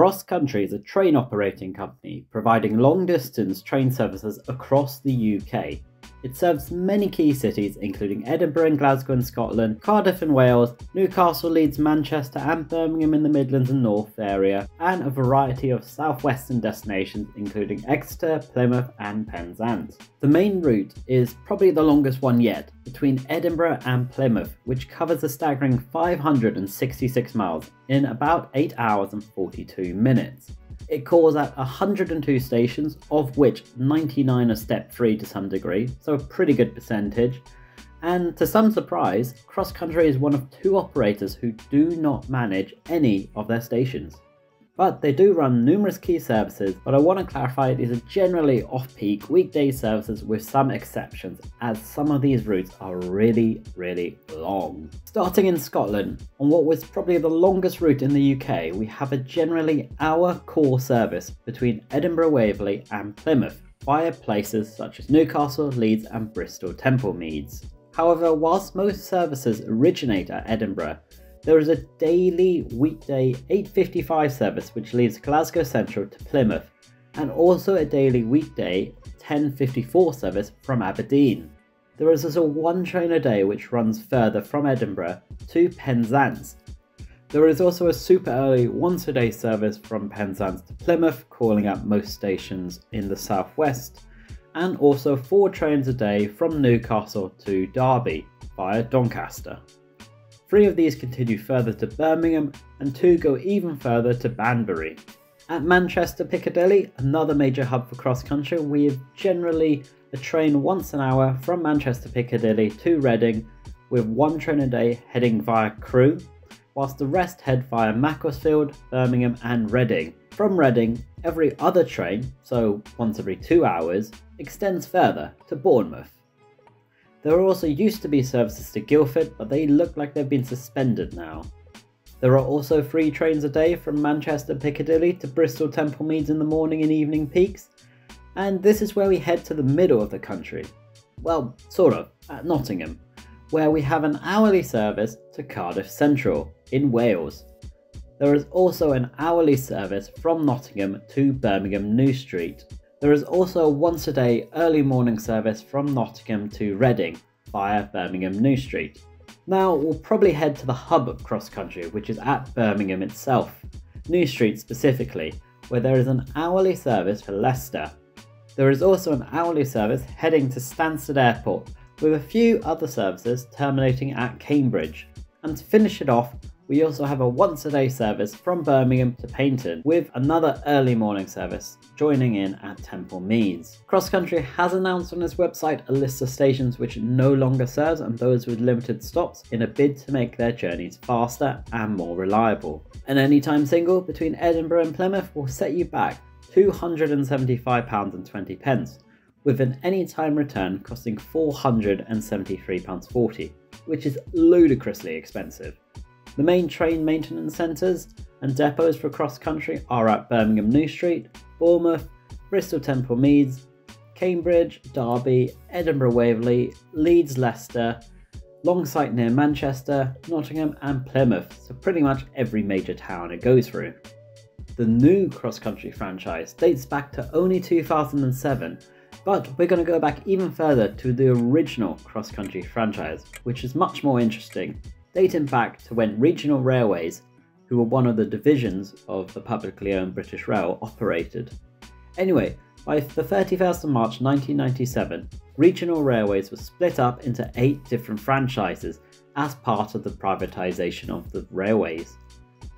Cross Country is a train operating company providing long distance train services across the UK. It serves many key cities including Edinburgh and Glasgow in Scotland, Cardiff in Wales, Newcastle, Leeds, Manchester and Birmingham in the Midlands and North area, and a variety of southwestern destinations including Exeter, Plymouth and Penzance. The main route is probably the longest one yet, between Edinburgh and Plymouth, which covers a staggering 566 miles in about 8 hours and 42 minutes. It calls at 102 stations, of which 99 are step free to some degree, so a pretty good percentage. And to some surprise, Cross Country is one of two operators who do not manage any of their stations. But they do run numerous key services, but I want to clarify these are generally off-peak weekday services with some exceptions, as some of these routes are really, really long. Starting in Scotland, on what was probably the longest route in the UK, we have a generally hour core service between Edinburgh Waverley and Plymouth via places such as Newcastle, Leeds and Bristol Temple Meads. However, whilst most services originate at Edinburgh, there is a daily weekday 8.55 service which leaves Glasgow Central to Plymouth, and also a daily weekday 10.54 service from Aberdeen. There is also one train a day which runs further from Edinburgh to Penzance. There is also a super early once a day service from Penzance to Plymouth, calling at most stations in the southwest, and also four trains a day from Newcastle to Derby via Doncaster. Three of these continue further to Birmingham, and two go even further to Banbury. At Manchester Piccadilly, another major hub for cross country, we have generally a train once an hour from Manchester Piccadilly to Reading, with one train a day heading via Crewe, whilst the rest head via Macclesfield, Birmingham, and Reading. From Reading, every other train, so once every two hours, extends further to Bournemouth. There are also used to be services to Guildford, but they look like they've been suspended now. There are also three trains a day from Manchester Piccadilly to Bristol Temple Meads in the morning and evening peaks, and this is where we head to the middle of the country. Well, sort of, at Nottingham, where we have an hourly service to Cardiff Central in Wales. There is also an hourly service from Nottingham to Birmingham New Street, there is also a once a day early morning service from Nottingham to Reading via Birmingham New Street. Now we'll probably head to the hub of cross country, which is at Birmingham itself, New Street specifically, where there is an hourly service for Leicester. There is also an hourly service heading to Stansted Airport, with a few other services terminating at Cambridge. And to finish it off, we also have a once a day service from Birmingham to Paignton with another early morning service joining in at Temple Meads. Cross Country has announced on its website a list of stations which no longer serves and those with limited stops in a bid to make their journeys faster and more reliable. An anytime single between Edinburgh and Plymouth will set you back £275.20 with an anytime return costing £473.40, which is ludicrously expensive. The main train maintenance centres and depots for cross country are at Birmingham New Street, Bournemouth, Bristol Temple Meads, Cambridge, Derby, Edinburgh Waverley, Leeds Leicester, Longsight near Manchester, Nottingham and Plymouth, so pretty much every major town it goes through. The new cross country franchise dates back to only 2007, but we're going to go back even further to the original cross country franchise, which is much more interesting dating back to when regional railways, who were one of the divisions of the publicly owned British Rail, operated. Anyway, by the 31st of March 1997, regional railways were split up into eight different franchises as part of the privatisation of the railways.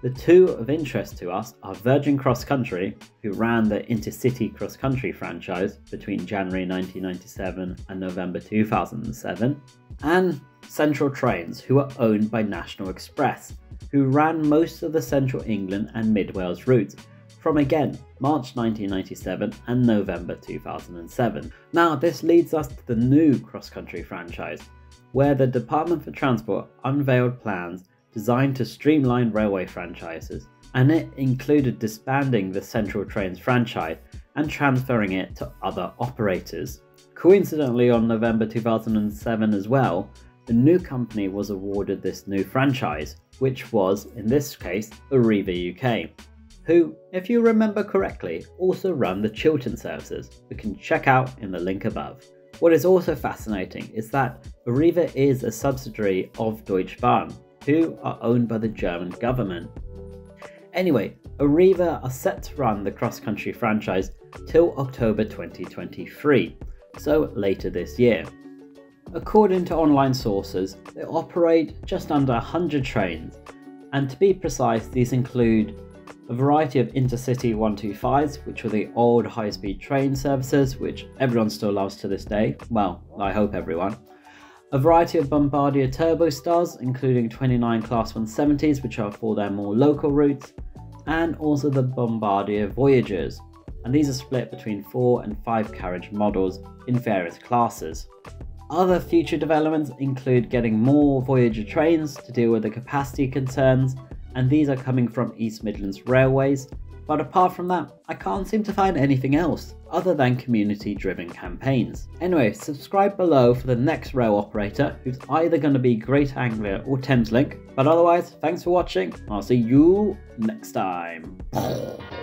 The two of interest to us are Virgin Cross Country, who ran the Intercity Cross Country franchise between January 1997 and November 2007, and Central Trains, who are owned by National Express, who ran most of the Central England and Mid Wales routes from again March 1997 and November 2007. Now, this leads us to the new cross country franchise, where the Department for Transport unveiled plans designed to streamline railway franchises, and it included disbanding the Central Trains franchise and transferring it to other operators. Coincidentally, on November 2007 as well, the new company was awarded this new franchise, which was, in this case, Arriva UK. who, if you remember correctly, also run the Chiltern services, we can check out in the link above. What is also fascinating is that Arriva is a subsidiary of Deutsche Bahn, who are owned by the German government. Anyway, Arriva are set to run the cross country franchise till October 2023, so later this year. According to online sources, they operate just under 100 trains, and to be precise, these include a variety of intercity 125s, which were the old high speed train services, which everyone still loves to this day. Well, I hope everyone. A variety of Bombardier Turbostars, including 29 Class 170s, which are for their more local routes, and also the Bombardier Voyagers. And these are split between 4 and 5 carriage models in various classes. Other future developments include getting more Voyager trains to deal with the capacity concerns and these are coming from East Midlands Railways, but apart from that, I can't seem to find anything else other than community driven campaigns. Anyway, subscribe below for the next rail operator who's either going to be Great Anglia or Thameslink, but otherwise, thanks for watching, I'll see you next time.